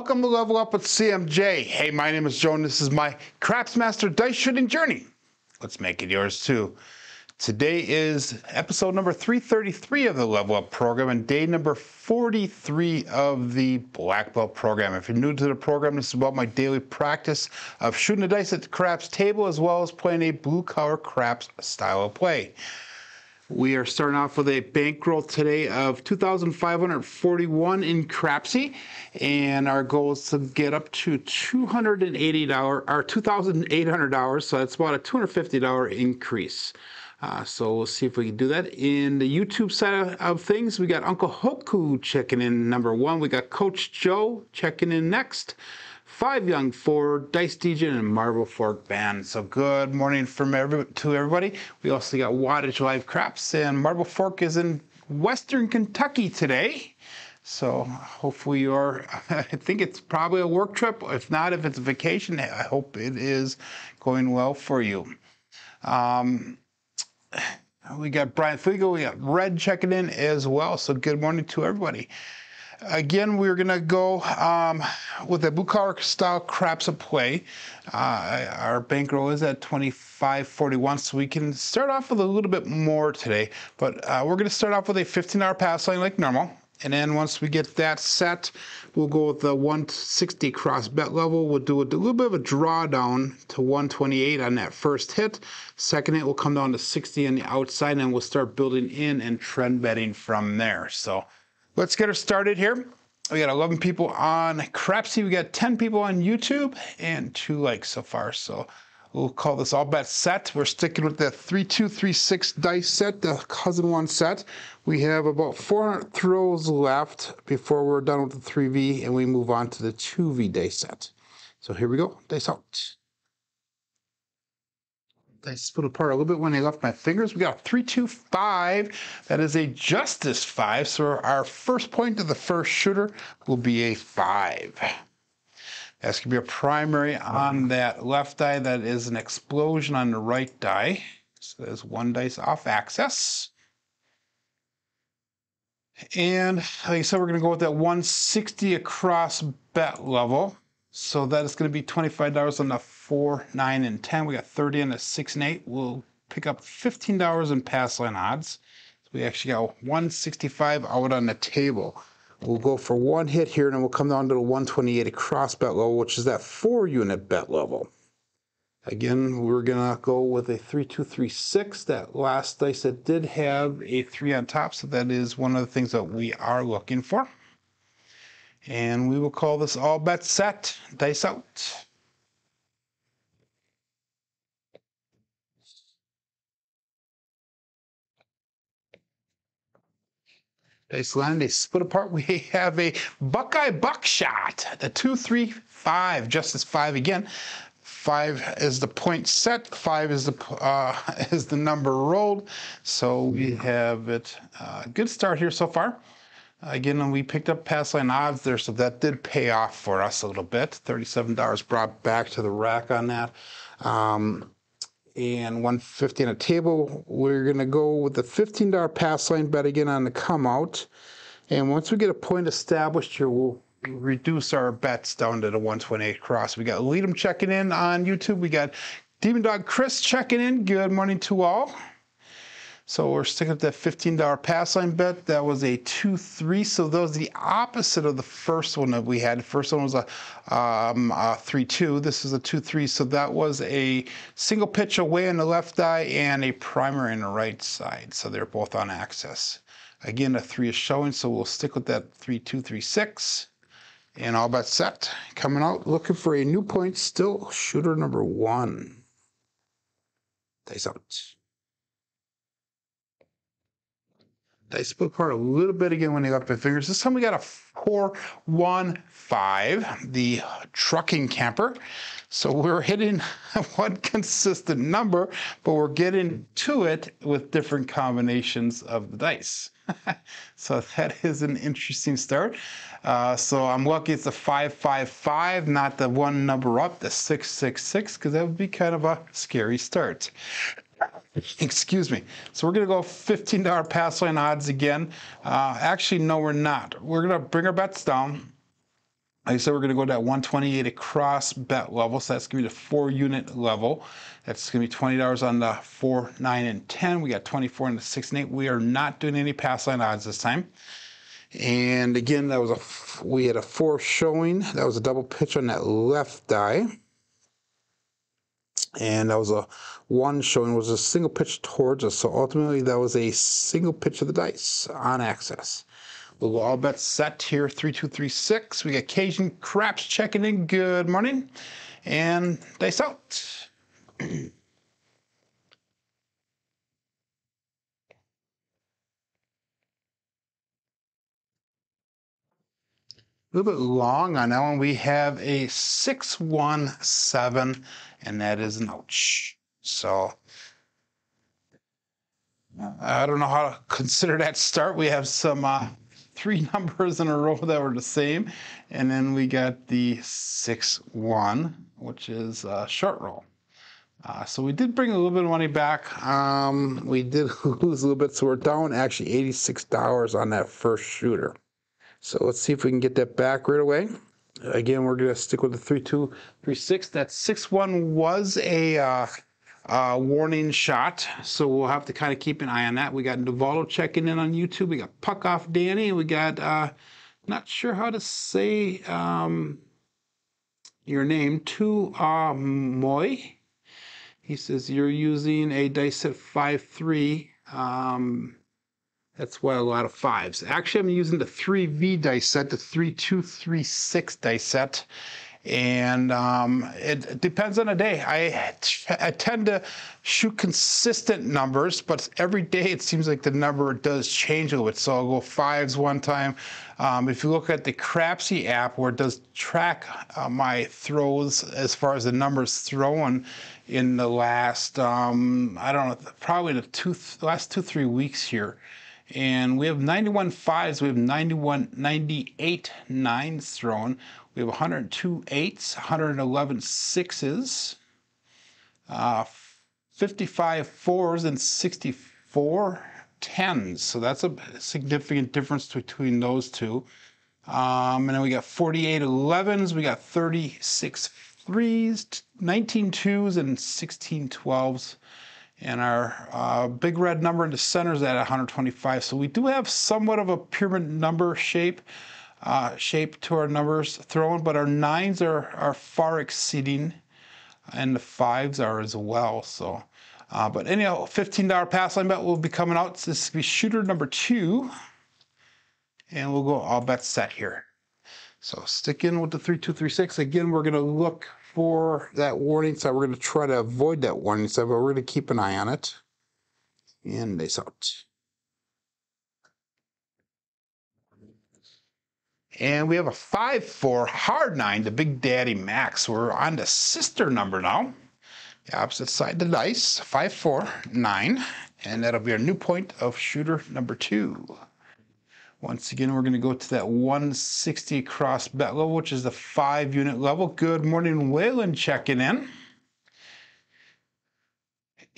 Welcome to Level Up with CMJ. Hey, my name is Joe and this is my Crapsmaster Dice Shooting Journey. Let's make it yours too. Today is episode number 333 of the Level Up program and day number 43 of the Black Belt program. If you're new to the program, this is about my daily practice of shooting the dice at the craps table as well as playing a blue collar craps style of play. We are starting off with a bankroll today of 2,541 in Crapsee, and our goal is to get up to $280 or $2,800, so that's about a $250 increase. Uh, so we'll see if we can do that. In the YouTube side of things, we got Uncle Hoku checking in number one. We got Coach Joe checking in next. Five Young for Dice DJ and Marble Fork Band. So good morning from every, to everybody. We also got Wattage Live Craps and Marble Fork is in Western Kentucky today. So hopefully you're, I think it's probably a work trip. If not, if it's a vacation, I hope it is going well for you. Um, we got Brian Fliegel, we got Red checking in as well. So good morning to everybody. Again, we're going to go um, with a collar style craps of play. Uh, our bankroll is at 25.41, so we can start off with a little bit more today. But uh, we're going to start off with a 15-hour pass line like normal. And then once we get that set, we'll go with the 160 cross bet level. We'll do a, a little bit of a drawdown to 128 on that first hit. Second hit will come down to 60 on the outside, and we'll start building in and trend betting from there. So Let's get her started here. We got 11 people on Crapsee. We got 10 people on YouTube and two likes so far. So we'll call this all bet set. We're sticking with the 3236 dice set, the cousin one set. We have about 400 throws left before we're done with the 3V and we move on to the 2V dice set. So here we go, dice out. I split apart a little bit when I left my fingers. We got 325. That is a Justice 5. So our first point of the first shooter will be a 5. That's going to be a primary on that left die. That is an explosion on the right die. So there's one dice off axis. And like I said, we're going to go with that 160 across bet level. So that is going to be $25 on the 4, 9, and 10. We got 30 on the 6 and 8. We'll pick up $15 in pass line odds. So we actually got 165 out on the table. We'll go for one hit here, and then we'll come down to the 128 across bet level, which is that four unit bet level. Again, we're gonna go with a 3236. That last dice that did have a three on top, so that is one of the things that we are looking for. And we will call this all bets set, dice out. Dice land, they split apart. We have a Buckeye Buckshot, the 235, Justice 5 again. Five is the point set. Five is the uh, is the number rolled. So we have it. Uh, good start here so far. Again, we picked up pass line odds there, so that did pay off for us a little bit. $37 brought back to the rack on that. Um, and 150 on a table. We're going to go with the $15 pass line bet again on the come out. And once we get a point established here, we'll reduce our bets down to the 128 cross. We got Leadem checking in on YouTube. We got Demon Dog Chris checking in. Good morning to all. So we're sticking with that $15 pass line bet. That was a 2-3. So that was the opposite of the first one that we had. The first one was a 3-2. Um, this is a 2-3. So that was a single pitch away on the left eye and a primer in the right side. So they're both on axis. Again, a 3 is showing, so we'll stick with that 3-2, 3-6. And all bet set. Coming out looking for a new point still. Shooter number one. Dice out. I split apart a little bit again when they got my fingers. This time we got a 415, the trucking camper. So we're hitting one consistent number, but we're getting to it with different combinations of the dice. so that is an interesting start. Uh, so I'm lucky it's a 555, not the one number up, the 666, because that would be kind of a scary start. Excuse me. So we're going to go $15 pass line odds again. Uh, actually, no, we're not. We're going to bring our bets down. like I said, we're going to go to that 128 across bet level. So that's going to be the four unit level. That's going to be $20 on the 4, 9, and 10. We got 24 on the 6 and 8. We are not doing any pass line odds this time. And again, that was a we had a four showing. That was a double pitch on that left die. And that was a one showing was a single pitch towards us. So ultimately that was a single pitch of the dice on axis. We'll go all bets set here, 3236. We got Cajun Craps checking in. Good morning. And dice out. A little bit long on that one. We have a 617, and that is an ouch. So I don't know how to consider that start. We have some uh, three numbers in a row that were the same, and then we got the 6 1, which is a short roll. Uh, so we did bring a little bit of money back. Um, we did lose a little bit, so we're down actually $86 on that first shooter. So let's see if we can get that back right away. Again, we're going to stick with the 3236. That 61 was a uh, uh, warning shot, so we'll have to kind of keep an eye on that. We got Navallo checking in on YouTube. We got Puck Off Danny. We got, uh, not sure how to say um, your name, Tu uh, Moy. He says you're using a dice set 5-3. Um, that's why a lot of fives. Actually, I'm using the 3V dice set, the 3236 dice set. And um, it, depends on the day. I, I tend to shoot consistent numbers, but every day it seems like the number does change a little bit. So I'll go fives one time. Um, if you look at the Crapsee app where it does track uh, my throws as far as the numbers thrown in the last, um, I don't know, probably the two, last two, three weeks here. And we have 91 fives, we have 91, 98 nines thrown. We have 102 eights, 111 sixes, uh, 55 fours, and 64 tens. So that's a significant difference between those two. Um, and then we got 48 11s, we got 36 threes, 19 twos, and 16 12s. And our uh, big red number in the center is at 125. So we do have somewhat of a pyramid number shape, uh, shape to our numbers thrown, but our nines are, are far exceeding, and the fives are as well. So, uh, but anyhow, $15 pass line bet will be coming out. So This will be shooter number two, and we'll go all bets set here. So stick in with the 3236. Again, we're going to look for that warning sign. We're going to try to avoid that warning sign, but we're going to keep an eye on it. And they out. And we have a 5-4 hard 9, the Big Daddy Max. We're on the sister number now. The opposite side of the dice, 5-4, 9. And that'll be our new point of shooter number 2. Once again, we're going to go to that 160 cross bet level, which is the five unit level. Good morning, Wayland checking in.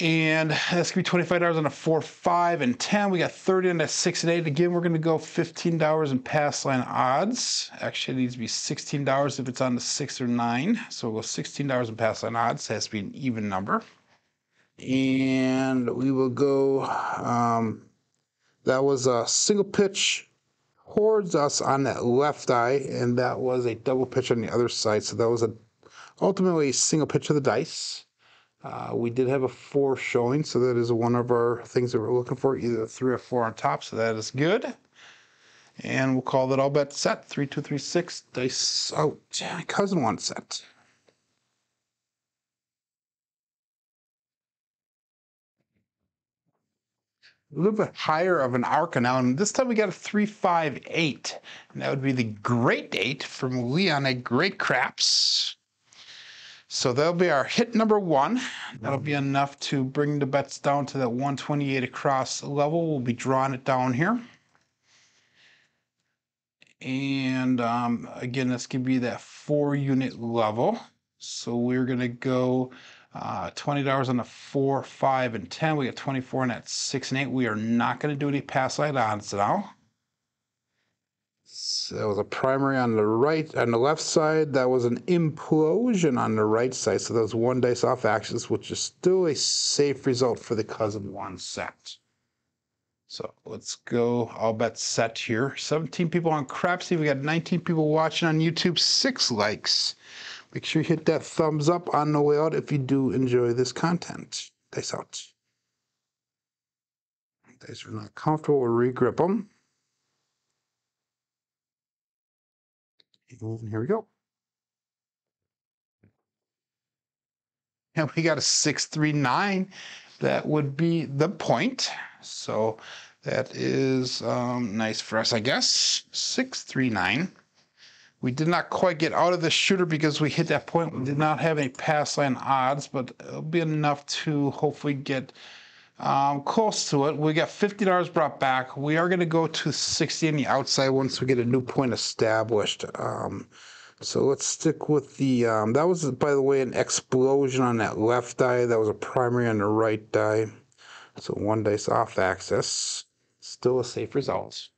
And that's going to be $25 on a 4, 5, and 10. We got 30 on that 6 and 8. Again, we're going to go $15 in pass line odds. Actually, it needs to be $16 if it's on the 6 or 9. So we'll go $16 in pass line odds. It has to be an even number. And we will go, um, that was a single pitch towards us on that left eye, and that was a double pitch on the other side. So that was a ultimately a single pitch of the dice. Uh, we did have a four showing, so that is one of our things that we're looking for, either three or four on top, so that is good. And we'll call that all bet set. Three, two, three, six, dice out. My cousin wants set. A little bit higher of an arc now, and this time we got a 358. And that would be the great eight from Leon at Great Craps. So that'll be our hit number one. That'll be enough to bring the bets down to that 128 across level. We'll be drawing it down here. And um, again, this could be that four unit level. So we're gonna go uh, $20 on the 4, 5, and 10. We got 24 on that 6 and 8. We are not going to do any pass line odds now. that was a primary on the right, on the left side. That was an implosion on the right side. So that was one dice off axis, which is still a safe result for the cousin one set. So let's go. All bets set here. 17 people on Crapsee. We got 19 people watching on YouTube. Six likes. Make sure you hit that thumbs up on the way out if you do enjoy this content. Dice out. Dice are not comfortable. We'll regrip them. Here we go. And we got a 639. That would be the point. So that is um, nice for us, I guess. 639. We did not quite get out of the shooter because we hit that point. We did not have any pass line odds, but it'll be enough to hopefully get um, close to it. We got $50 brought back. We are going to go to 60 on the outside once we get a new point established. Um, so let's stick with the, um, that was, by the way, an explosion on that left die. That was a primary on the right die. So one dice off axis. Still a safe result.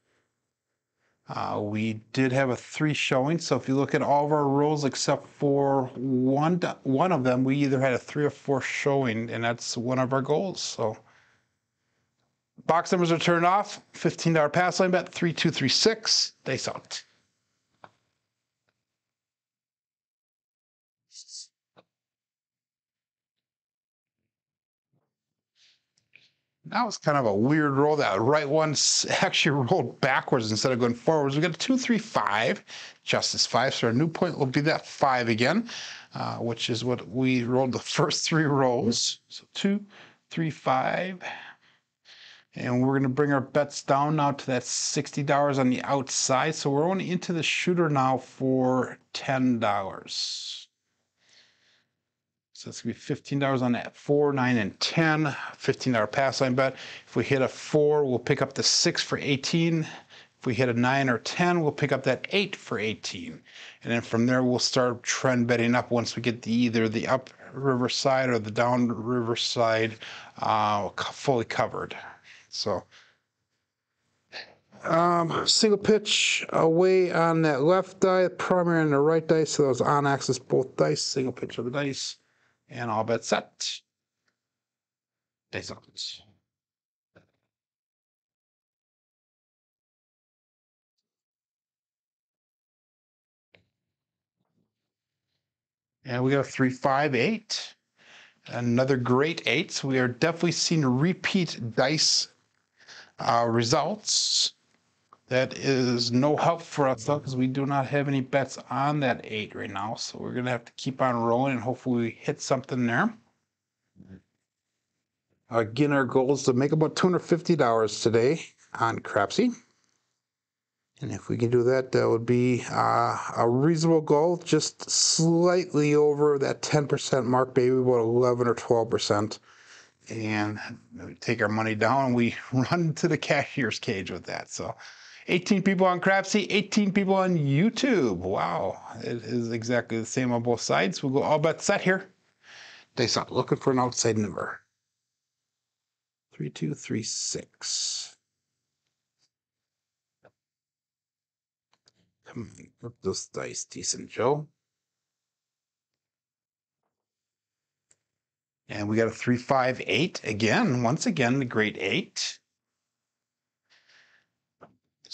Uh, we did have a three showing, so if you look at all of our rolls except for one, one of them, we either had a three or four showing, and that's one of our goals. So box numbers are turned off. $15 pass line bet, 3236, dice out. That was kind of a weird roll. That right one actually rolled backwards instead of going forwards. We got a two, three, five, justice five. So our new point will be that five again, uh, which is what we rolled the first three rolls. So two, three, five. And we're going to bring our bets down now to that $60 on the outside. So we're only into the shooter now for $10. So it's gonna be fifteen dollars on that four, nine, and ten. Fifteen dollar pass line bet. If we hit a four, we'll pick up the six for eighteen. If we hit a nine or ten, we'll pick up that eight for eighteen. And then from there, we'll start trend betting up once we get the either the up river side or the down river side uh, fully covered. So. Um, single pitch away on that left die, primary on the right dice, so those on axis both dice, single pitch of the dice and all bet set. Days out. And we got a three, five, eight. Another great eight. So we are definitely seeing repeat dice uh, results. That is no help for us though, because we do not have any bets on that eight right now. So we're gonna have to keep on rolling and hopefully we hit something there. Again, our goal is to make about $250 today on Crapsee. And if we can do that, that would be uh, a reasonable goal, just slightly over that 10% mark, maybe about 11 or 12%. And take our money down and we run to the cashier's cage with that. So 18 people on Crapsee, 18 people on YouTube. Wow, it is exactly the same on both sides. We'll go all but set here. They start looking for an outside number. 3236. Come on, those dice, decent Joe. And we got a 358 again, once again, the great eight.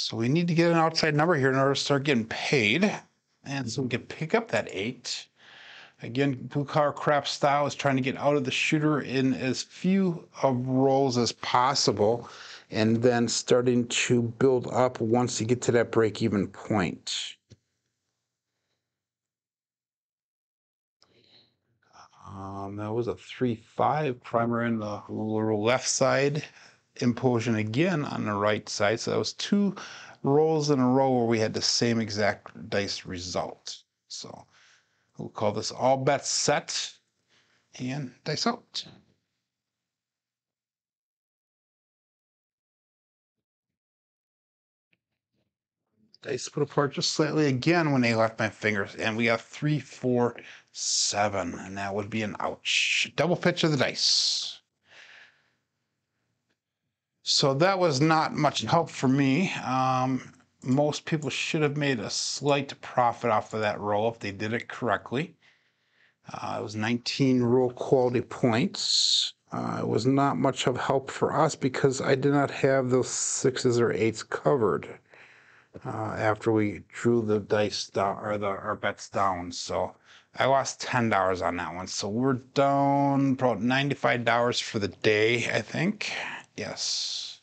So we need to get an outside number here in order to start getting paid. And so we can pick up that eight. Again, Blue Collar Crap Style is trying to get out of the shooter in as few of rolls as possible and then starting to build up once you get to that break even point. Um, that was a 3-5 primer in the left side implosion again on the right side. So that was two rolls in a row where we had the same exact dice result. So we'll call this all bets set and dice out. Dice put apart just slightly again when they left my fingers, and we got three, four, seven, and that would be an ouch. Double pitch of the dice. So that was not much help for me. Um, most people should have made a slight profit off of that roll if they did it correctly. Uh, it was 19 roll quality points. Uh, it was not much of help for us because I did not have those sixes or eights covered uh, after we drew the dice down or the our bets down. So I lost ten dollars on that one. So we're down about ninety-five dollars for the day, I think. Yes.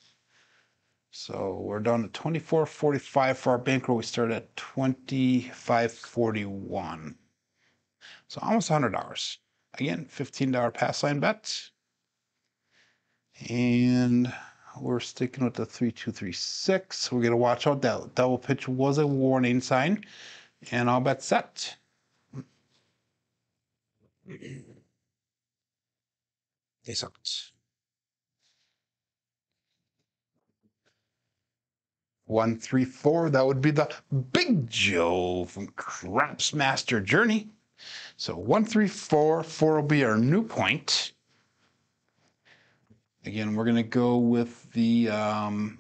So we're down to twenty-four forty-five for our bankroll. We started at twenty-five forty-one. So almost hundred dollars. Again, fifteen dollar pass line bet. And we're sticking with the 3236. We're going to watch out. That double pitch was a warning sign. And all bet set. Ace out. One, three, four. That would be the Big Joe from Craps Master Journey. So one, three, four. Four will be our new point. Again, we're going to go with the um,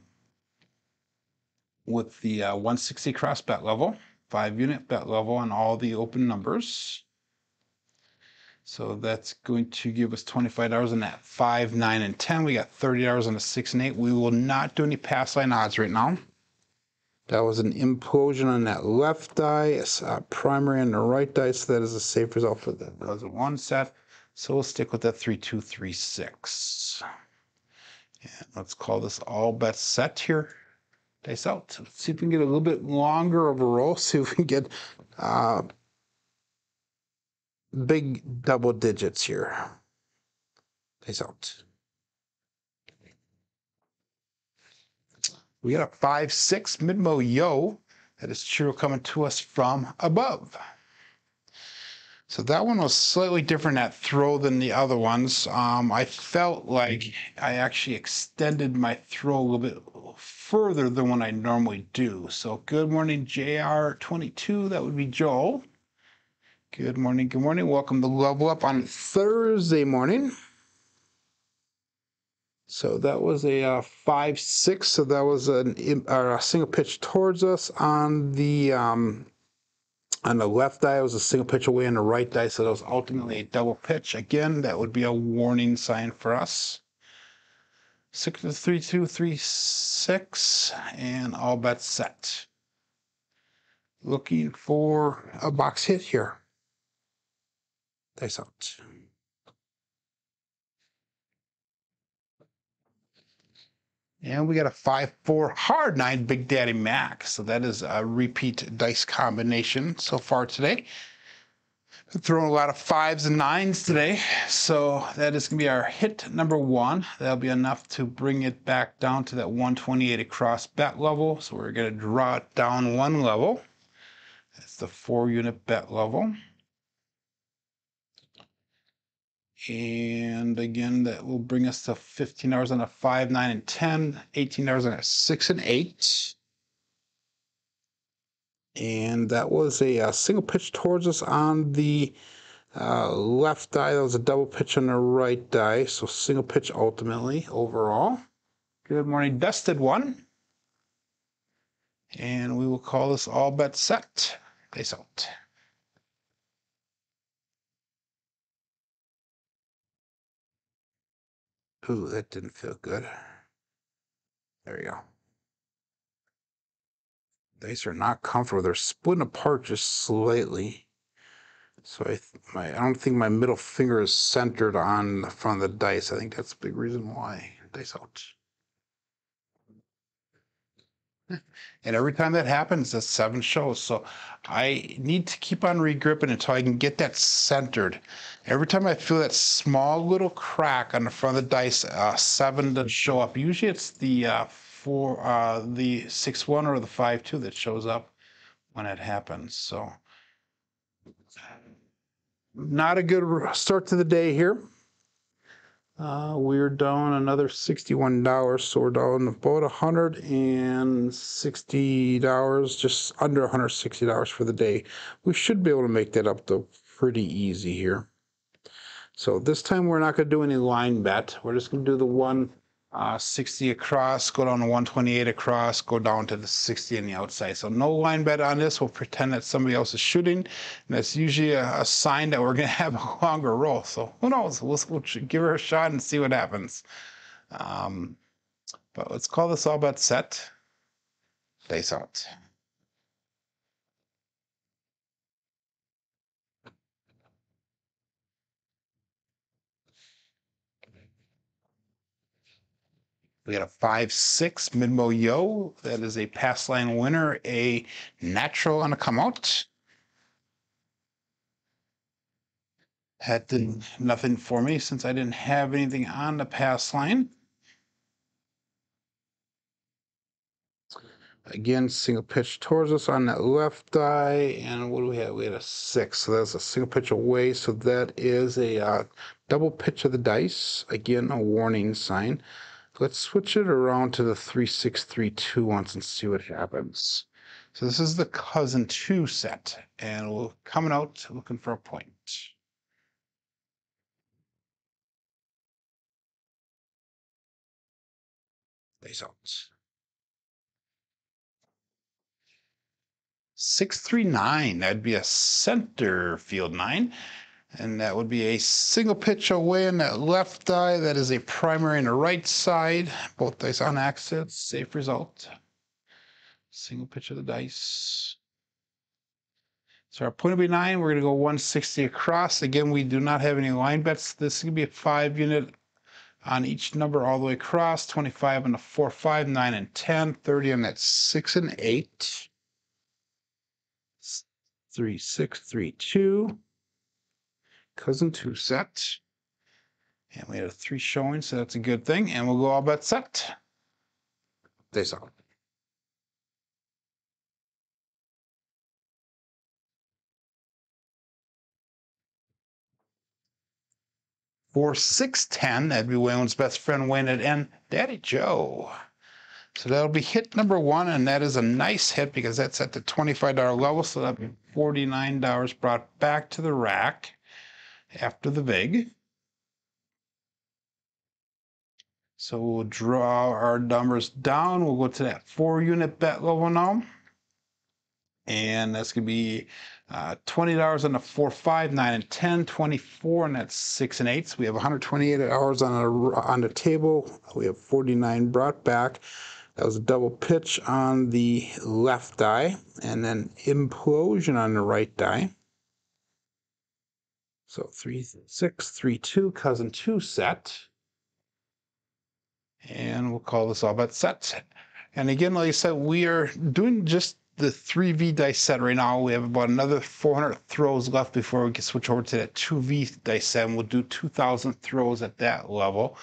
with the uh, 160 cross bet level, five unit bet level on all the open numbers. So that's going to give us $25 on that 5, 9, and 10. We got $30 on the 6 and 8. We will not do any pass line odds right now. That was an implosion on that left die, a primary on the right die, so that is a safe result for the cousin one set. So we'll stick with that 3236. And let's call this all bets set here. Dice out. Let's see if we can get a little bit longer of a roll. See if we can get uh, big double digits here. Dice out. We got a 5 6 Midmo Yo. That is Chiro coming to us from above. So that one was slightly different at throw than the other ones. Um, I felt like I actually extended my throw a little bit further than what I normally do. So good morning, JR22. That would be Joel. Good morning. Good morning. Welcome to Level Up on Thursday morning. So that was a uh, five six. So that was an, a single pitch towards us on the um, on the left die, it was a single pitch away on the right die, so that was ultimately a double pitch. Again, that would be a warning sign for us. Six three, two, three, six, and all bets set. Looking for a box hit here. Dice out. And we got a 5-4 hard 9 Big Daddy Mac. So that is a repeat dice combination so far today. Throwing a lot of fives and nines today. So that is going to be our hit number one. That'll be enough to bring it back down to that 128 across bet level. So we're going to draw it down one level. That's the four unit bet level. And again, that will bring us to 15 hours on a 5, 9, and 10, 18 hours on a 6 and 8. And that was a, a uh, single pitch towards us on the uh, left die. That was a double pitch on the right die. So single pitch ultimately overall. Good morning, Dusted One. And we will call this all bet set. Peace out. Ooh, that didn't feel good. There we go. Dice are not comfortable. They're splitting apart just slightly. So I, my, I don't think my middle finger is centered on the front of the dice. I think that's a big reason why. Dice out. And every time that happens, that's seven shows. So I need to keep on regripping until I can get that centered. Every time I feel that small little crack on the front of the dice, uh, seven to show up. Usually it's the uh, four, uh, the six one or the five two that shows up when it happens. So not a good start to the day here. Uh, we're down another $61, so we're down about a $160, just under $160 for the day. We should be able to make that up though pretty easy here. So this time we're not going to do any line bet. We're just going to do the one uh, 60 across, go down to 128 across, go down to the 60 on the outside. So no line bet on this. We'll pretend that somebody else is shooting. And that's usually a, a sign that we're going to have a longer roll. So who knows? We'll, we'll give her a shot and see what happens. Um, but let's call this all bet set. Face out. We got a 5-6 Midmo Yo. That is a pass line winner, a natural on a come out. That did nothing for me since I didn't have anything on the pass line. Again, single pitch towards us on that left die. And what do we have? We had a six. So that's a single pitch away. So that is a uh, double pitch of the dice. Again, a warning sign. Let's switch it around to the 3632 once and see what happens. So this is the cousin two set, and we're coming out looking for a point. Out. 639, that'd be a center field nine. And that would be a single pitch away in that left die. That is a primary on the right side. Both dice on axis. Safe result. Single pitch of the dice. So our point will be nine. We're going to go 160 across. Again, we do not have any line bets. This is going to be a five unit on each number all the way across. 25 on the 4, 5, 9, and 10. 30 on that 6 and 8. 3, 6, 3, 2 cousin two set. And we had a three showing, so that's a good thing. And we'll go all bet set. They saw. For 610, that'd be Waylon's best friend Wayne and Daddy Joe. So that'll be hit number one, and that is a nice hit because that's at the $25 level, so that'll be $49 brought back to the rack after the VIG. So we'll draw our numbers down. We'll go to that four unit bet level now. And that's going to be uh, $20 on the 4, 5, 9, and 10, 24, and that's 6 and 8. So we have 128 hours on, a, on the table. We have 49 brought back. That was a double pitch on the left die, and then implosion on the right die. So three, six, three, two, cousin two set. And we'll call this all bet set. And again, like I said, we are doing just the 3V dice set right now. We have about another 400 throws left before we can switch over to that 2V dice set. And we'll do 2,000 throws at that level.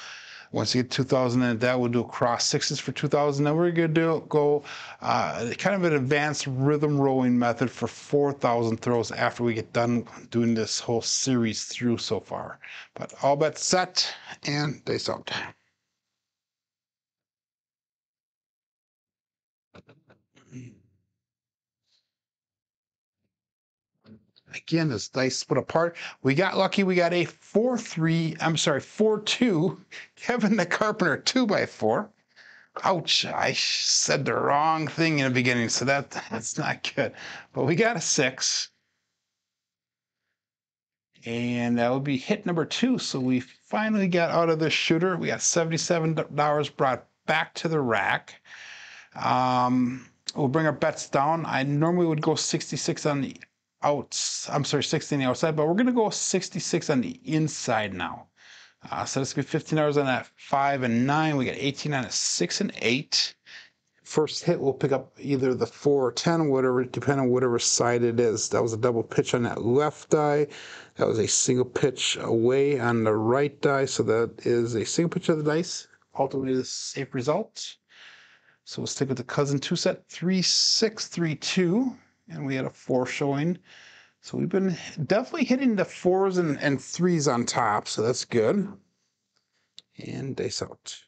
Once you get 2,000 in that, we'll do a cross sixes for 2,000. Then we're going to go uh, kind of an advanced rhythm rolling method for 4,000 throws after we get done doing this whole series through so far. But all bets set and dice out. Again, this dice split apart. We got lucky. We got a 4-3, I'm sorry, 4-2. Kevin the Carpenter, 2 by 4 Ouch, I said the wrong thing in the beginning, so that that's not good. But we got a 6. And that would be hit number two. So we finally got out of the shooter. We got $77 brought back to the rack. Um, we'll bring our bets down. I normally would go 66 on the out, I'm sorry, 60 on the outside, but we're going to go 66 on the inside now. Uh, so gonna be 15 hours on that 5 and 9. We got 18 on a 6 and 8. First hit, we'll pick up either the 4 or 10, whatever, depending on whatever side it is. That was a double pitch on that left die. That was a single pitch away on the right die. So that is a single pitch of the dice. Ultimately, the safe result. So we'll stick with the cousin two set 3 6 3 2 and we had a four showing. So we've been definitely hitting the fours and, and threes on top, so that's good. And dice out.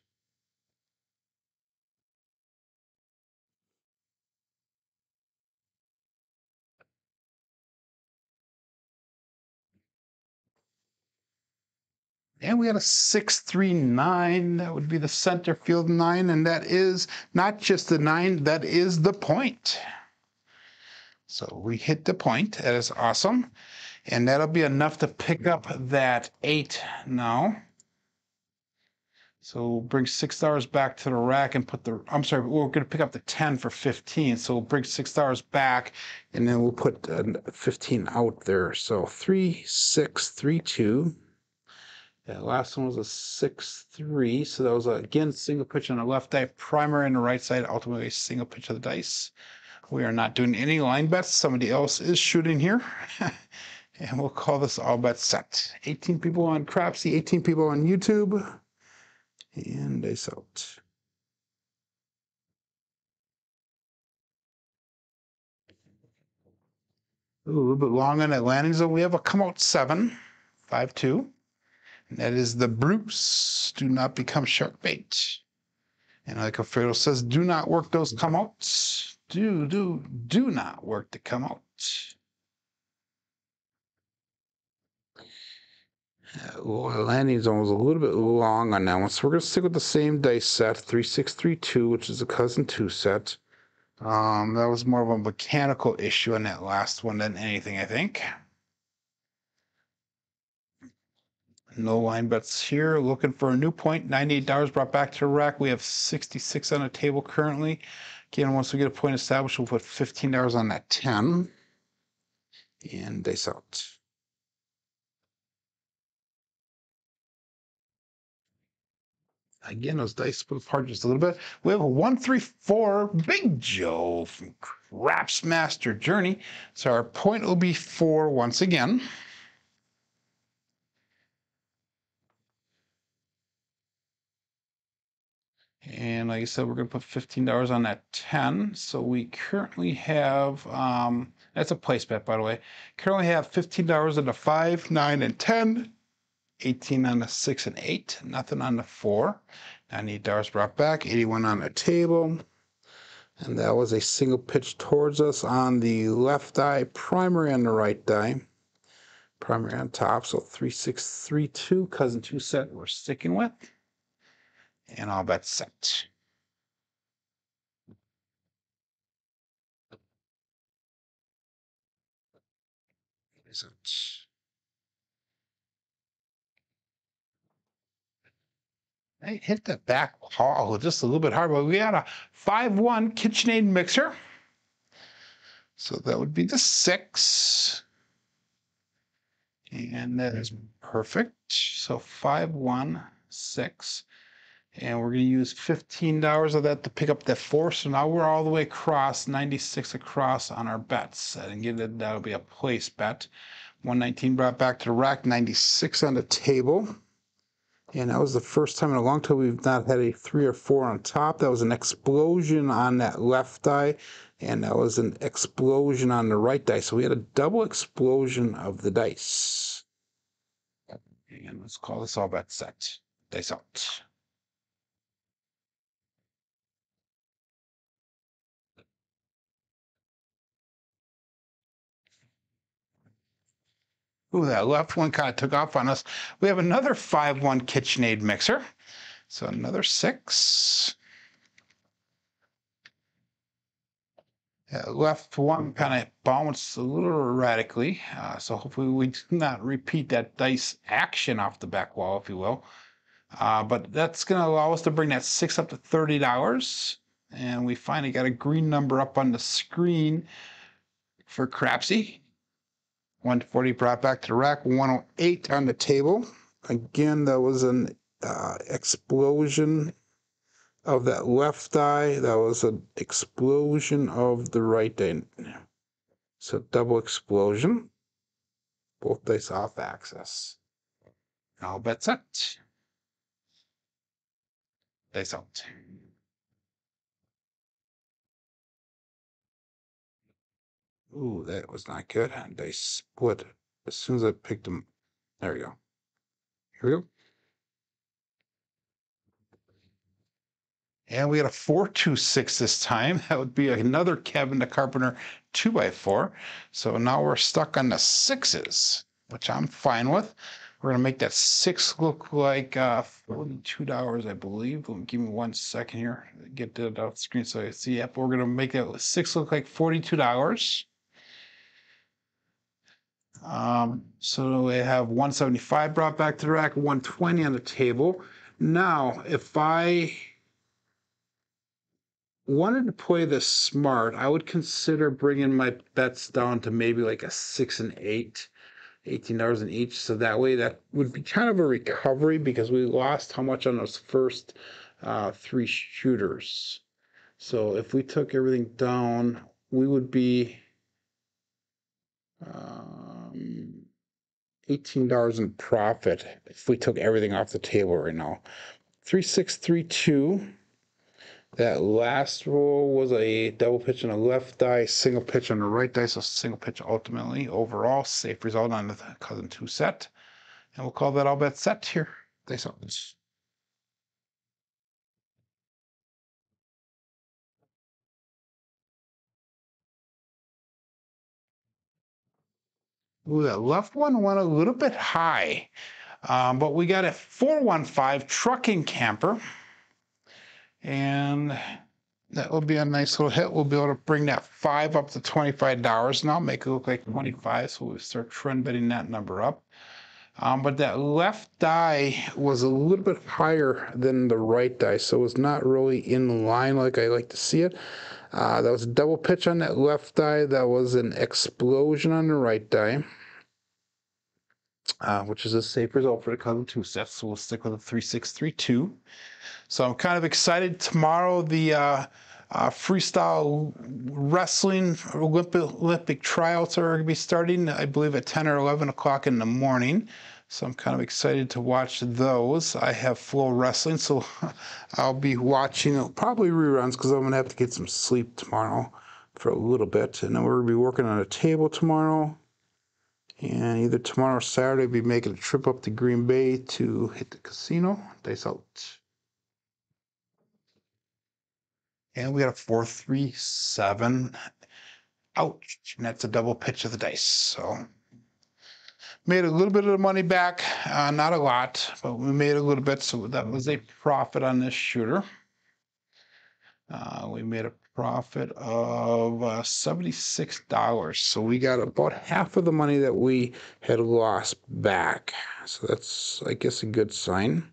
And we had a 639. That would be the center field nine. And that is not just the nine, that is the point. So we hit the point. That is awesome. And that'll be enough to pick up that eight now. So we'll bring six dollars back to the rack and put the, I'm sorry, we're going to pick up the 10 for 15. So we'll bring six dollars back and then we'll put uh, 15 out there. So three, six, three, two. Yeah, last one was a six, three. So that was, again, single pitch on the left die, primary on the right side, ultimately single pitch of the dice. We are not doing any line bets. Somebody else is shooting here. and we'll call this all bet set. 18 people on Crapsee, 18 people on YouTube and dice out. Ooh, a little bit long on that landing zone. We have a come out seven, five two. And that is the brutes Do not become shark bait. And like Alfredo says, do not work those come outs. Do, do, do not work to come out. well, landing zone was a little bit long on that one, so we're going to stick with the same dice set, 3632, which is a cousin 2 set. Um, that was more of a mechanical issue on that last one than anything, I think. No line bets here. Looking for a new point. 98 brought back to the rack. We have 66 on the table currently. Again, once we get a point established, we'll put $15 on that 10. And dice out. Again, those dice split apart just a little bit. We have a one, three, four, Big Joe from Craps Master Journey. So our point will be four once again. And like I said, we're going to put $15 on that 10. So we currently have, um, that's a place bet, by the way. Currently have $15 on the 5, 9, and 10. 18 on the 6 and 8, nothing on the 4. $98 brought back, 81 on the table. And that was a single pitch towards us on the left die, primary on the right die. Primary on top, so 3632, cousin 2 set we're sticking with. And all bets set. Is it? I hit the back wall just a little bit hard, but we got a 5-1 KitchenAid mixer. So that would be the six. And that is perfect. So 5, 6. And we're going to use $15 of that to pick up that four. So now we're all the way across, 96 across on our bets. And it, that'll be a place bet. 119 brought back to the rack, 96 on the table. And that was the first time in a long time we've not had a three or four on top. That was an explosion on that left die, and that was an explosion on the right die. So we had a double explosion of the dice. And let's call this all bet set. Dice out. Ooh, that left one kind of took off on us. We have another 5-1 KitchenAid mixer. So another six. Left one kind of bounced a little erratically. Uh, so hopefully we do not repeat that dice action off the back wall, if you will. Uh, but that's going to allow us to bring that six up to $30. And we finally got a green number up on the screen for Crapsee. 140 brought back to the rack, 108 on the table. Again, that was an uh, explosion of that left eye. That was an explosion of the right eye. So double explosion. Both dice off axis. All bets set. Dice out. Ooh, that was not good. They split as soon as I picked them. There we go. Here we go. And we got a 426 this time. That would be another Kevin the Carpenter 2x4. So now we're stuck on the sixes, which I'm fine with. We're gonna make that six look like uh, forty-two dollars, I believe. Give me one second here. Get that off the screen so I see. Yep, we're gonna make that six look like forty-two dollars. Um, so we have 175 brought back to the rack, 120 on the table. Now, if I wanted to play this smart, I would consider bringing my bets down to maybe like a six and eight, $18 in each. So that way that would be kind of a recovery because we lost how much on those first uh, three shooters. So if we took everything down, we would be um, $18 in profit if we took everything off the table right now. 3632. That last roll was a double pitch on the left die, single pitch on the right die, so single pitch ultimately. Overall, safe result on the cousin two set. And we'll call that all bet set here. Thanks so much. Ooh, that left one went a little bit high. Um, but we got a 415 trucking camper. And that will be a nice little hit. We'll be able to bring that five up to $25 now, make it look like 25. So we'll start trend betting that number up. Um, but that left die was a little bit higher than the right die, so it's not really in line like I like to see it. Uh, that was a double pitch on that left die. That was an explosion on the right die, uh, which is a safe result for the cousin two sets. So we'll stick with a three six three two. So I'm kind of excited. Tomorrow the uh, uh, freestyle wrestling Olympic, Olympic tryouts are going to be starting, I believe, at 10 or 11 o'clock in the morning. So I'm kind of excited to watch those. I have FloWrestling, so I'll be watching uh, probably reruns because I'm going to have to get some sleep tomorrow for a little bit. And then we're going to be working on a table tomorrow. And either tomorrow or Saturday, I'll be making a trip up to Green Bay to hit the casino. Dice out. And we got a four, three, seven. Ouch. And that's a double pitch of the dice. So made a little bit of money back. Uh, not a lot, but we made a little bit. So that was a profit on this shooter. Uh, we made a profit of uh, $76. So we got about half of the money that we had lost back. So that's, I guess, a good sign.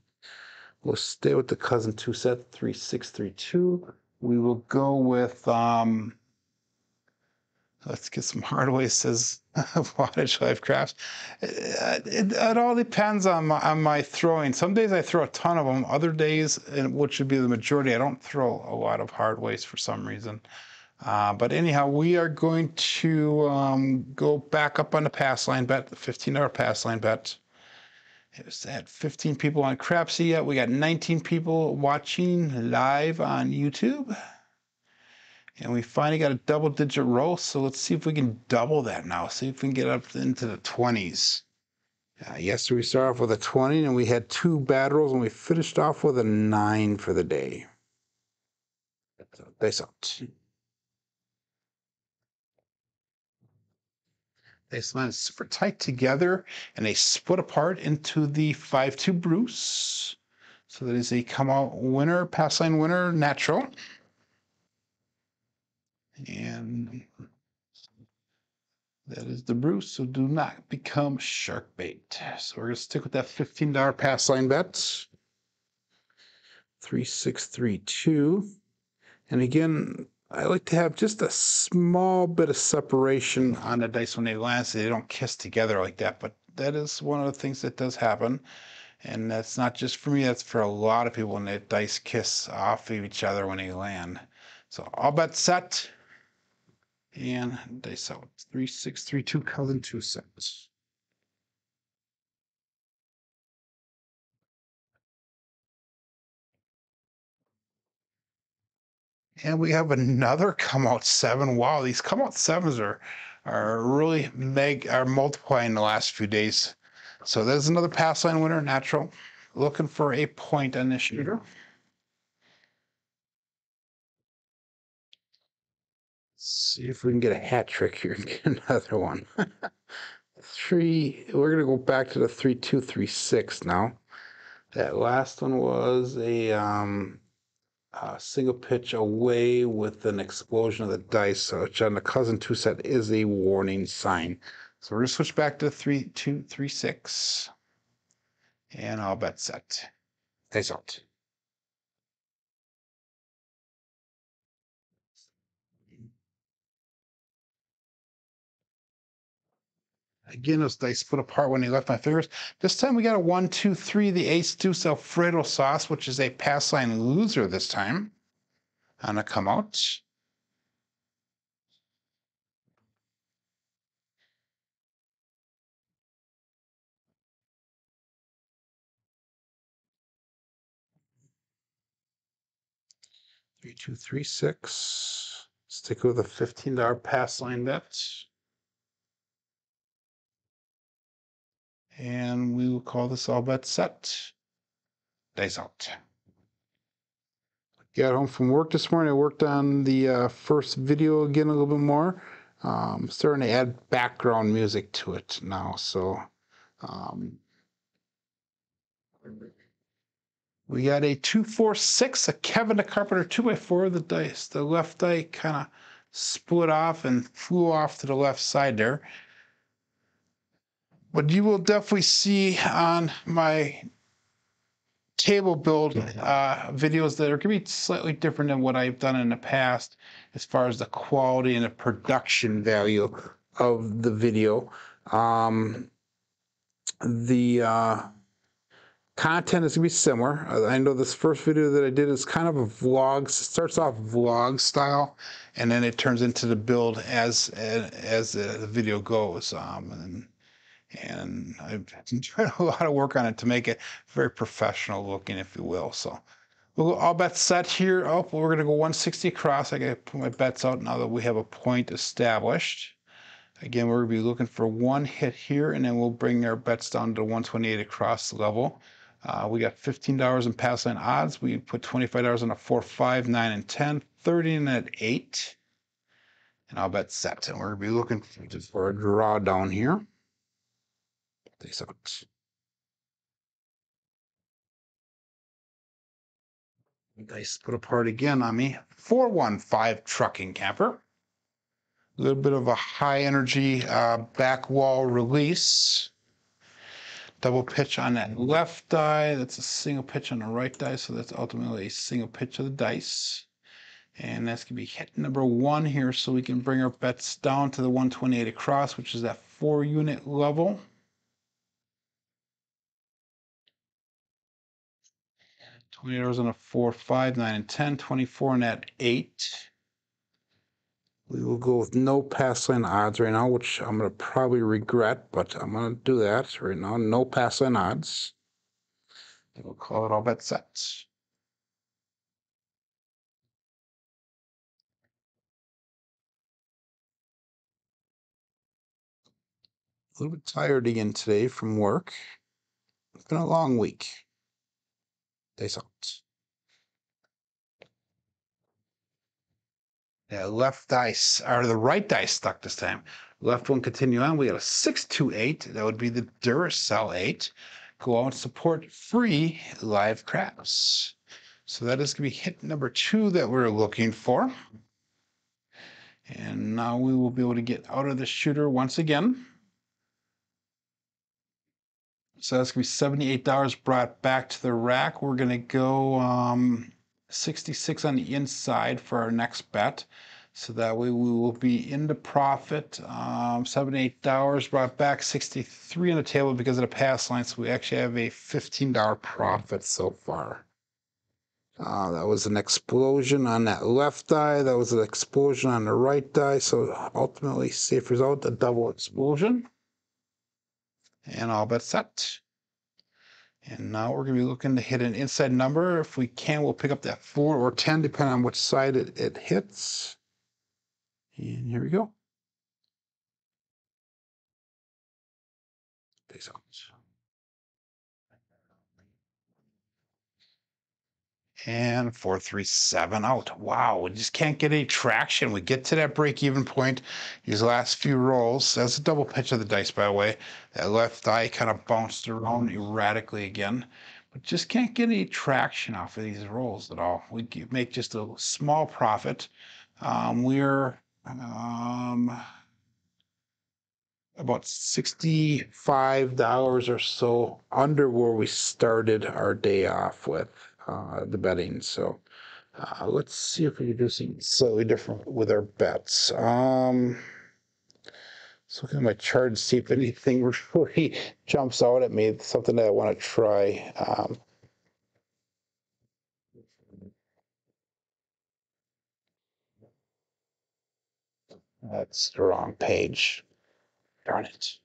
We'll stay with the cousin two set 3632 we will go with, um, let's get some Hardaway says wattage life crafts. It, it, it, all depends on my, on my throwing. Some days I throw a ton of them. Other days, which would be the majority, I don't throw a lot of hard Hardways for some reason. Uh, but anyhow, we are going to um, go back up on the pass line bet, the 15 hour pass line bet. It's at 15 people on Crapsee yet. We got 19 people watching live on YouTube. And we finally got a double digit roll. So let's see if we can double that now. See if we can get up into the 20s. Uh, yesterday we started off with a 20 and we had two bad rolls and we finished off with a 9 for the day. So, dice out. They slide super tight together and they split apart into the 5-2 Bruce. So that is a come out winner, pass line winner, natural. And that is the Bruce, so do not become shark bait. So we're going to stick with that $15 pass line bet. 3632. And again, I like to have just a small bit of separation on the dice when they land so they don't kiss together like that. But that is one of the things that does happen. And that's not just for me, that's for a lot of people when the dice kiss off of each other when they land. So all bet set. And they sell it. Three, six, three, two, cousin, two set. And we have another come out seven. Wow, these come out sevens are are really meg are multiplying the last few days. So there's another pass line winner, natural. Looking for a point on this shooter. See if we can get a hat trick here and get another one. three, we're gonna go back to the three, two, three, six now. That last one was a, um, a single pitch away with an explosion of the dice, which on the cousin two set is a warning sign. So we're gonna switch back to three, two, three, six. And all bet set. Dice out. Again, those dice split apart when he left my fingers. This time we got a one, two, three, the ace deuce Alfredo sauce, which is a pass line loser this time. On a come out. Three, two, three, six. Stick with a $15 pass line bet. And we will call this all but set. Dice out. Got home from work this morning. I worked on the uh, first video again a little bit more. Um, starting to add background music to it now. So um, we got a two, four, six, a Kevin the Carpenter two by four. The dice, the left die kind of split off and flew off to the left side there. But you will definitely see on my table build uh, videos that are going to be slightly different than what I've done in the past as far as the quality and the production value of the video. Um, the uh, content is going to be similar. I know this first video that I did is kind of a vlog. It starts off vlog style, and then it turns into the build as as the video goes. Um, and and I've been doing a lot of work on it to make it very professional looking, if you will. So we'll all bets set here. Oh, we're going to go 160 across. I got to put my bets out now that we have a point established. Again, we're to be looking for one hit here, and then we'll bring our bets down to 128 across the level. Uh, we got $15 in pass line odds. We put $25 on a 4, 5, 9, and 10, 30 in at 8. And I'll bet set. And we're going to be looking for a drawdown here. They sucks. Dice put apart again on me. 415 trucking camper. A little bit of a high energy uh, back wall release. Double pitch on that left die. That's a single pitch on the right die. So that's ultimately a single pitch of the dice. And that's going to be hit number one here. So we can bring our bets down to the 128 across, which is that four unit level. $20 on a 4, 5, 9, and 10, 24 and at 8. We will go with no pass line odds right now, which I'm going to probably regret, but I'm going to do that right now. No pass line odds. And we'll call it all bet sets. A little bit tired again today from work. It's been a long week. Days out. Yeah, left dice, or the right dice stuck this time. Left one continue on. We got a 628. That would be the Duracell 8. Go out and support free live craps. So that is going to be hit number two that we're looking for. And now we will be able to get out of the shooter once again. So that's gonna be $78 brought back to the rack. We're gonna go um, 66 on the inside for our next bet. So that way we will be into profit. Um, $78 brought back 63 on the table because of the pass line. So we actually have a $15 profit so far. Uh, that was an explosion on that left die. That was an explosion on the right die. So ultimately, safe result, a double explosion and all but set. And now we're going to be looking to hit an inside number. If we can, we'll pick up that 4 or 10, depending on which side it, it hits. And here we go. And 437 out. Wow, we just can't get any traction. We get to that break even point. These last few rolls, that's a double pitch of the dice, by the way. That left eye kind of bounced around erratically again, but just can't get any traction off of these rolls at all. We make just a small profit. Um, we're um, about $65 or so under where we started our day off with the betting. So uh, let's see if we can do something slightly different with our bets. Um, let's look at my chart and see if anything really jumps out at me, something that I want to try. Um, that's the wrong page. Darn it.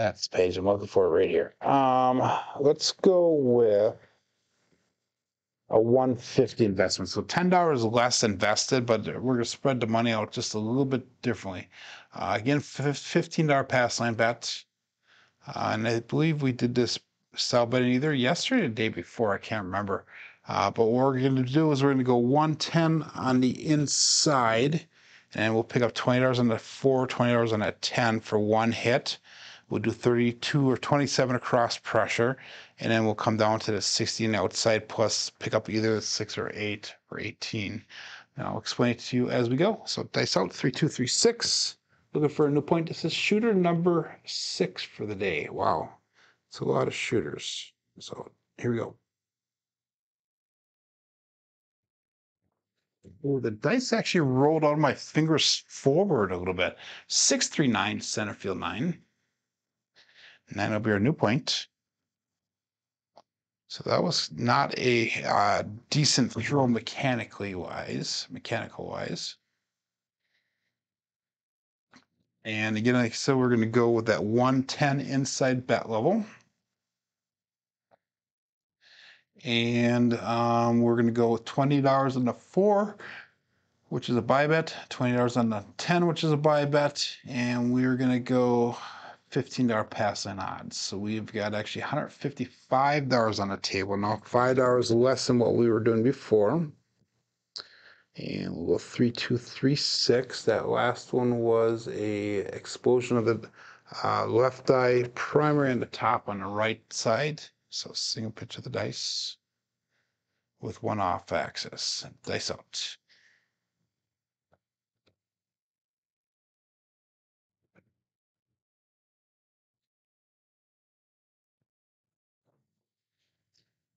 That's the page I'm looking for right here. Um, let's go with a 150 investment. So $10 less invested, but we're going to spread the money out just a little bit differently. Uh, again, $15 pass line bet. Uh, and I believe we did this sell betting either yesterday or the day before. I can't remember. Uh, but what we're going to do is we're going to go 110 on the inside, and we'll pick up $20 on the 4, $20 on that 10 for one hit. We'll do 32 or 27 across pressure, and then we'll come down to the 16 outside plus pick up either 6 or 8 or 18. And I'll explain it to you as we go. So dice out 3236. Looking for a new point. This is shooter number 6 for the day. Wow. It's a lot of shooters. So here we go. Oh, the dice actually rolled on my fingers forward a little bit. 639 center field 9. And that'll be our new point. So that was not a uh, decent throw mechanically wise, mechanical wise. And again, like I said, we're going to go with that 110 inside bet level. And um, we're going to go with $20 on the four, which is a buy bet, $20 on the 10, which is a buy bet. And we're going to go $15 pass line odds. So we've got actually $155 on the table now, $5 less than what we were doing before. And we'll go 3236. That last one was a explosion of the uh, left eye primary on the top on the right side. So single pitch of the dice with one off axis. Dice out.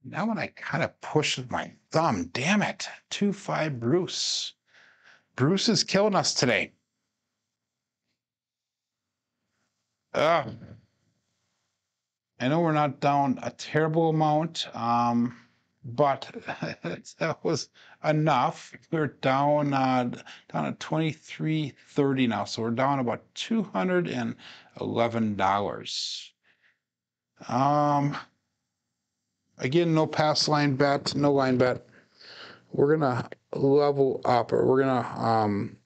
Now when I kind of push my thumb, damn it, 2-5 Bruce. Bruce is killing us today. Ugh. I know we're not down a terrible amount, um, but that was enough. We're down uh, down at twenty three thirty now, so we're down about two hundred and eleven dollars. Um, again, no pass line bet, no line bet. We're gonna level up, or we're gonna um,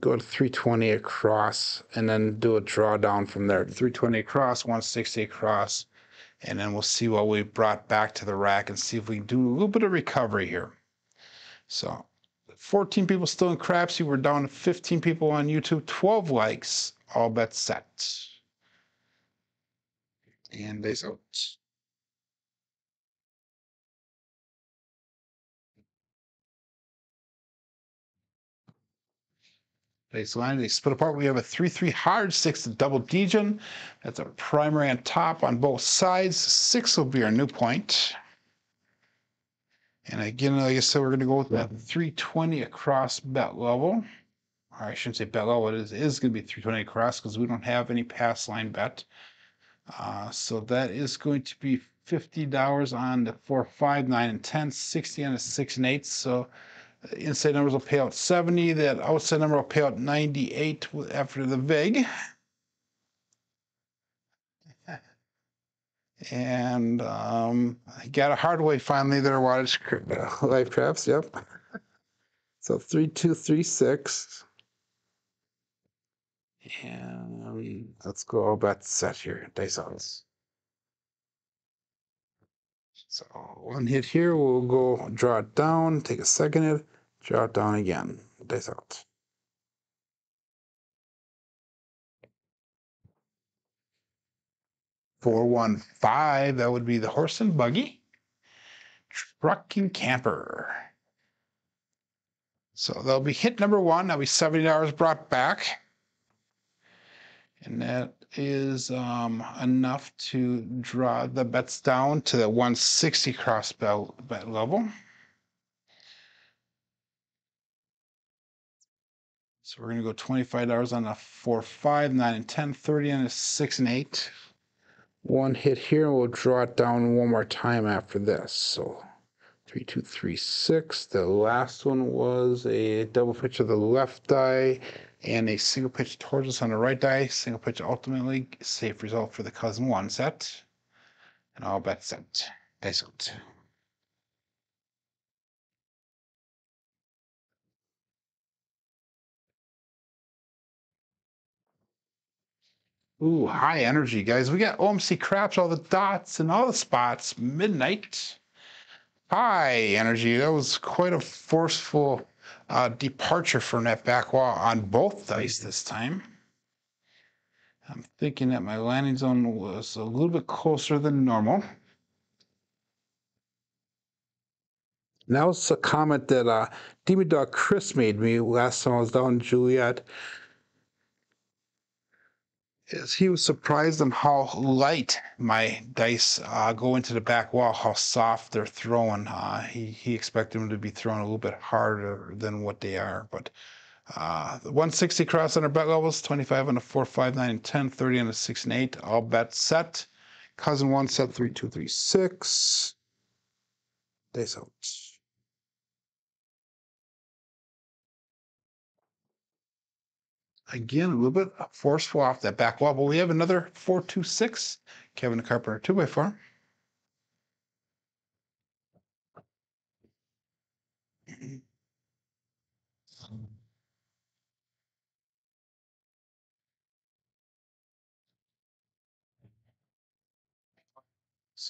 go to 320 across and then do a drawdown from there. 320 across, 160 across, and then we'll see what we brought back to the rack and see if we do a little bit of recovery here. So 14 people still in Crapsee. We're down to 15 people on YouTube, 12 likes, all bets set. And they out. Baseline, they split apart. We have a 3-3 hard, 6 double degen. That's a primary on top on both sides. 6 will be our new point. And again, like I said, we're going to go with that 320 across bet level. Or I shouldn't say bet level, it is, is going to be 320 across because we don't have any pass line bet. Uh, so that is going to be $50 on the 4, 5, 9, and 10, 60 on the 6 and 8. So inside numbers will pay out 70. That outside number will pay out 98 after the VIG. And um, I got a hard way finally there, wattage life traps. Yep. So 3236. And let's go about set here. Dice odds. So one hit here, we'll go draw it down, take a second hit, it down again. Dice out. Four one five, that would be the horse and buggy. truck and camper. So that'll be hit number one. That'll be $70 brought back. And that is um, enough to draw the bets down to the 160 cross bet level. So we're to go $25 on a 4, 5, 9, and 10, 30 on a 6 and 8. One hit here, and we'll draw it down one more time after this. So three, two, three, six. The last one was a double pitch of the left die and a single pitch towards us on the right die. Single pitch ultimately safe result for the cousin one set. And all bets set. Dice out. Ooh, high energy, guys. We got OMC craps, all the dots and all the spots. Midnight. High energy. That was quite a forceful uh, departure from that back wall on both dice this time. I'm thinking that my landing zone was a little bit closer than normal. That was a comment that uh, Demon Dog Chris made me last time I was down in Joliet is he was surprised on how light my dice uh, go into the back wall, how soft they're throwing. Uh, he, he expected them to be thrown a little bit harder than what they are. But uh, the 160 cross on our bet levels, 25 on a 4, 5, 9, and 10, 30 on a 6 and 8. All bets set. Cousin 1 set 3, 2, 3, 6. Dice out. Again, a little bit uh, forceful off that back wall, but we have another 426 Kevin Carpenter 2 by 4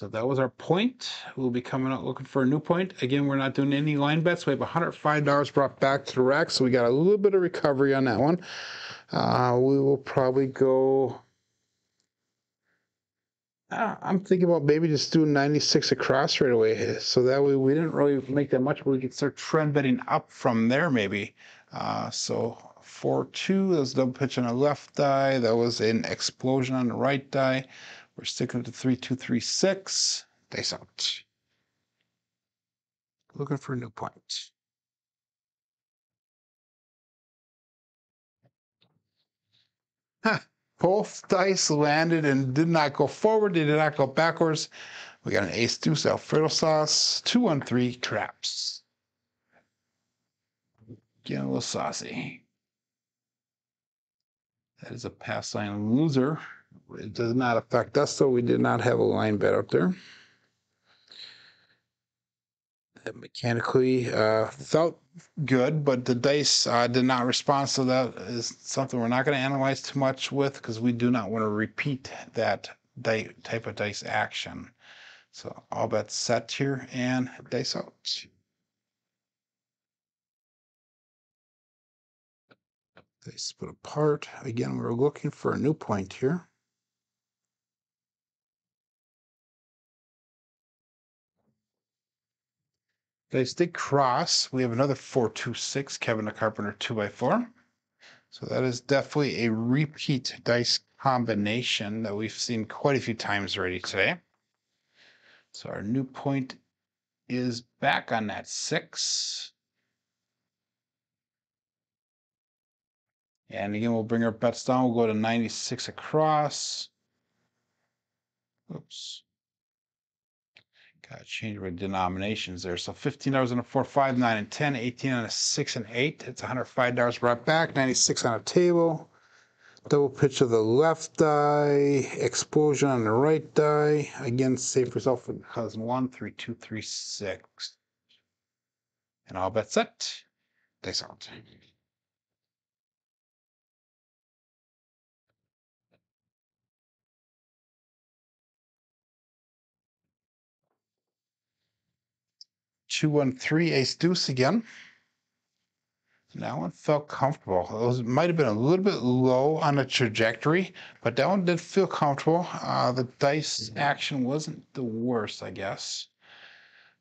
So that was our point. We'll be coming out looking for a new point. Again, we're not doing any line bets. We have $105 brought back to the rack, so we got a little bit of recovery on that one. Uh, we will probably go. Uh, I'm thinking about maybe just doing 96 across right away. So that way we didn't really make that much, but we could start trend betting up from there maybe. Uh, so 4 2, that was double pitch on the left die. That was an explosion on the right die. We're sticking to 3 2 3 6. Dice out. Looking for a new point. Both dice landed and did not go forward. They did not go backwards. We got an ace deuce Alfredo sauce, two on three traps. Getting a little saucy. That is a pass line loser. It does not affect us, so we did not have a line bet up there mechanically uh, felt good, but the dice uh, did not respond. So that is something we're not going to analyze too much with because we do not want to repeat that type of dice action. So all bets set here and dice out. They split apart. Again, we're looking for a new point here. Dice did cross. We have another 426, Kevin the Carpenter 2x4. So that is definitely a repeat dice combination that we've seen quite a few times already today. So our new point is back on that 6. And again, we'll bring our bets down. We'll go to 96 across. Oops. Change my denominations there. So $15 on a 4, 5, 9, and 10, 18 on a 6 and 8. It's $105 brought back, 96 on a table. Double pitch of the left die, explosion on the right die. Again, safe result for cousin 1, 3, 2, 3, 6. And all bets set. Dice out. 213 ace deuce again. That one felt comfortable. It was, might have been a little bit low on the trajectory, but that one did feel comfortable. Uh, the dice action wasn't the worst, I guess.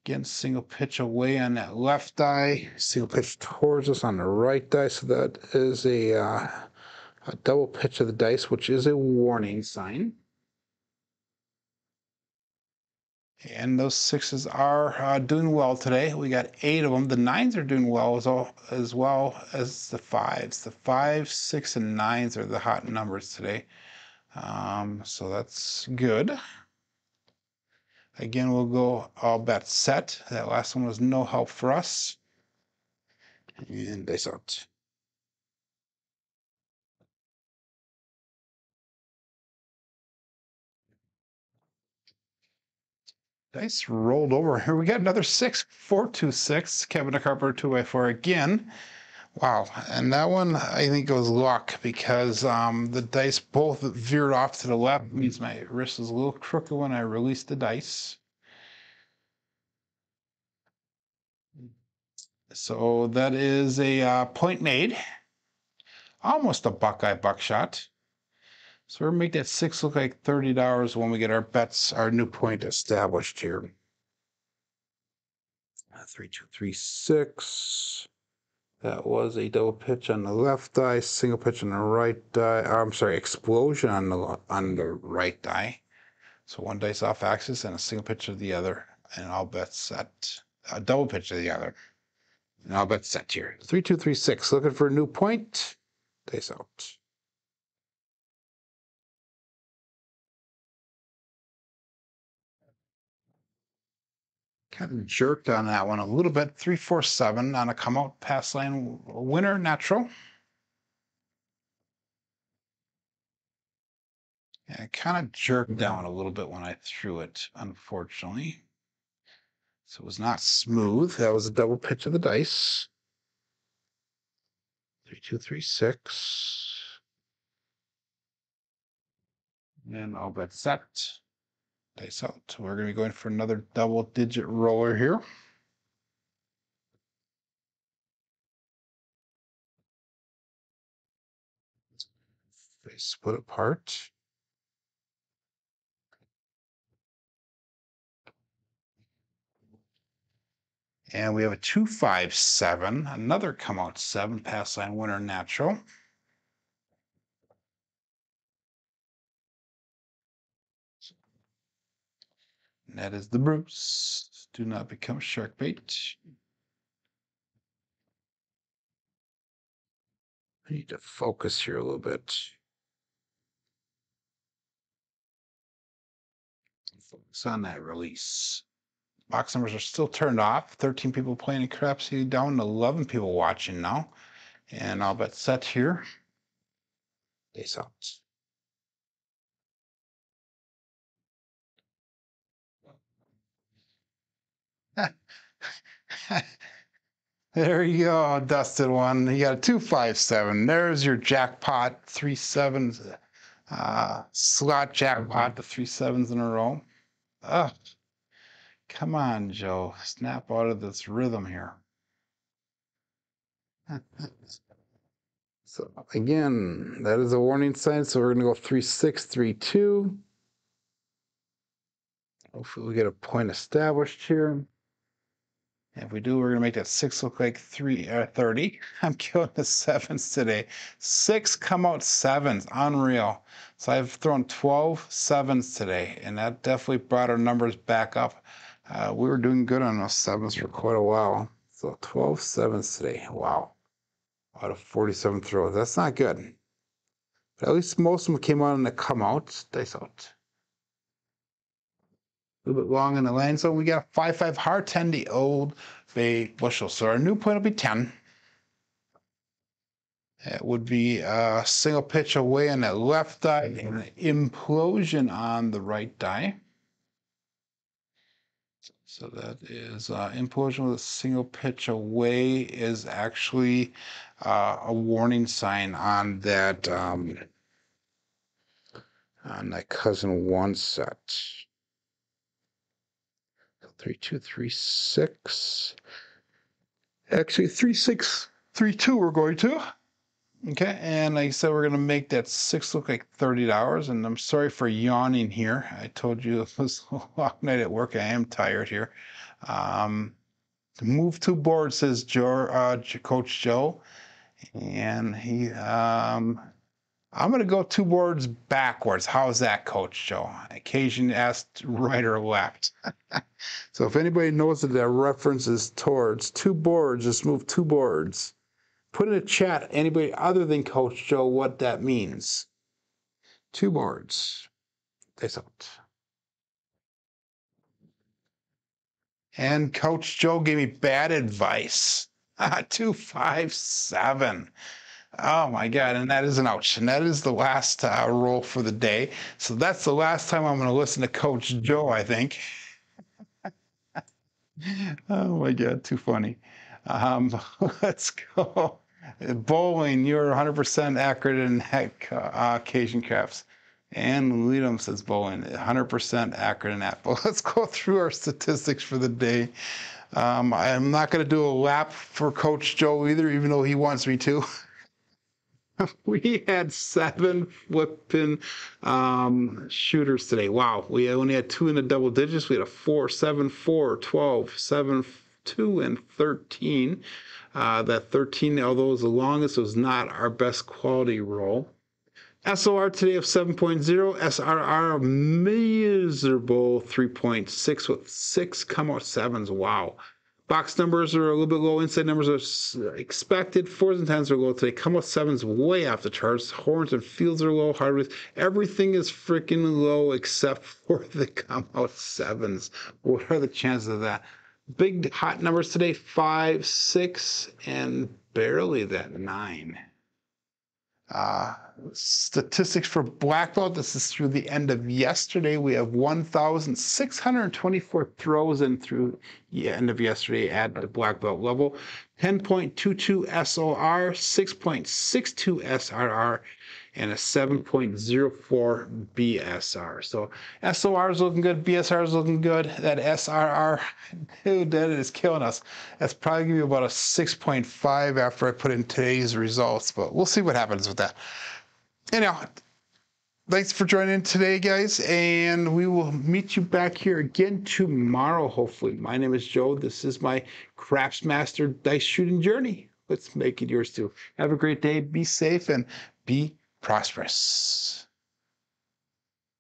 Again, single pitch away on that left die, single pitch towards us on the right die. So that is a, uh, a double pitch of the dice, which is a warning sign. And those sixes are uh, doing well today. We got eight of them. The nines are doing well as, all, as well as the fives. The five, six, and nines are the hot numbers today. Um, so that's good. Again, we'll go all bet set. That last one was no help for us. And dice out. Dice rolled over. Here we got another six, four, two, six. Kevin Carper, two by four again. Wow, and that one I think was luck because um, the dice both veered off to the left. Means my wrist was a little crooked when I released the dice. So that is a uh, point made. Almost a Buckeye buckshot. So we're gonna make that six look like thirty dollars when we get our bets, our new point established here. Uh, three, two, three, six. That was a double pitch on the left die, single pitch on the right die. Uh, I'm sorry, explosion on the on the right die. So one dice off axis and a single pitch of the other, and all bets set. A double pitch of the other, and all bets set here. Three, two, three, six. Looking for a new point. Dice out. Kind of jerked on that one a little bit. 347 on a come out pass line winner natural. Yeah, it kind of jerked down a little bit when I threw it, unfortunately. So it was not smooth. That was a double pitch of the dice. Three, two, three, six. And all bet set dice out. We're going to be going for another double digit roller here. They split apart. And we have a 257, another come out seven pass line winner natural. That is the Bruce. Do not become shark bait. I need to focus here a little bit. Focus on that release. Box numbers are still turned off. 13 people playing in Crap City down to 11 people watching now. And I'll bet set here. Days out. there you go, dusted one. You got a two five seven. There's your jackpot, three sevens, uh, slot jackpot, the three sevens in a row. Ugh. Come on, Joe. Snap out of this rhythm here. so again, that is a warning sign. So we're go three six three two. Hopefully we get a point established here. If we do, we're gonna make that six look like three uh, 30. I'm killing the sevens today. Six come out sevens, unreal. So I've thrown 12 sevens today, and that definitely brought our numbers back up. Uh, we were doing good on those sevens for quite a while. So 12 sevens today, wow. Out of 47 throws, that's not good. But at least most of them came out in the come out, dice out little bit long in the lane. So we got a 5-5 hard 10, the old bay bushel. So our new point will be 10. It would be a single pitch away on that left die and an implosion on the right die. So that is uh, implosion with a single pitch away is actually uh, a warning sign on that um, on that cousin one set. 3236. Actually, 3632 we're going to. Okay, and like I said, we're going to make that six look like $30. And I'm sorry for yawning here. I told you it was a long night at work. I am tired here. Um, move two boards, says uh, Coach Joe. And he, um, I'm going to go two boards backwards. How's that, Coach Joe? Occasion asked right or left. so if anybody knows that that reference is towards two boards, just move two boards put in a chat anybody other than Coach Joe what that means. Two boards. That's out. And Coach Joe gave me bad advice. 257. Oh my God. And that is an ouch. And that is the last uh, roll for the day. So that's the last time I'm going to listen to Coach Joe, I think. oh my God. Too funny. Um, let's go. Bowling, you're 100% accurate in heck, uh, Crafts. And Leadham says bowling, 100% accurate in that. But let's go through our statistics for the day. Um, I'm not going to do a lap for Coach Joe either, even though he wants me to. we had seven flipping um, shooters today. Wow. We only had two in the double digits. We had a 4, 7, 4, 12, 7, 2, and 13. Uh, that 13, although it was the longest, was not our best quality roll. SOR today of 7.0, SRR miserable 3.6 with six come out sevens. Wow. Box numbers are a little bit low. Inside numbers are expected. Fours and tens are low today. Come out sevens way off the charts. Horns and fields are low. Hardways, everything is freaking low except for the come out sevens. What are the chances of that? Big hot numbers today five, six, and barely that nine. Uh, statistics for black belt. This is through the end of yesterday. We have 1,624 throws in through the end of yesterday at the black belt level. 10.22 SOR, 6.62 SRR, and a 7.04 BSR. So SOR is looking good, BSR is looking good. That SRR, dude, that is killing us. That's probably gonna be about a 6.5 after I put in today's results, but we'll see what happens with that. Anyhow, thanks for joining today, guys, and we will meet you back here again tomorrow, hopefully. My name is Joe. This is my Craps Master dice shooting journey. Let's make it yours too. Have a great day. Be safe and be prosperous.